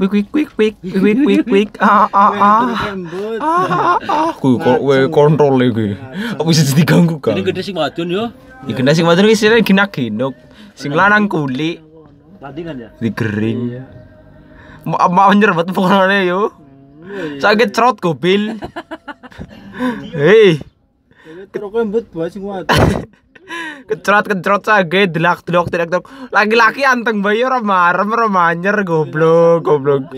Wik wik wik wik wik wik wik ah ah ah. Ah, ah, Kuwi kok we kontrol iki. Apa bisa diganggu kan? Ini gede sing wadon yo. Iki nasi wadon iki sing ginak-ginuk. Sing lanang kulik Tadi kan ya. digering. Mau mau nyerbet pokoknya yo. Sakit cerot gobil. Hei, Terus rembut buat sing wadon. kecerot kecerot sage delak delok delak delok. Laki-laki anteng bayi ora marem ora manyer goblok goblok.